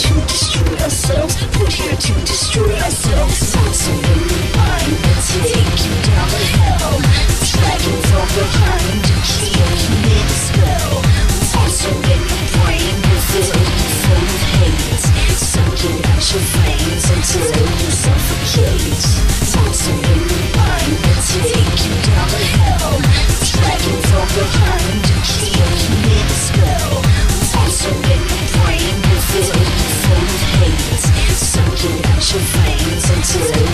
to destroy ourselves, We're here to destroy ourselves. Thoughts are. Cheers.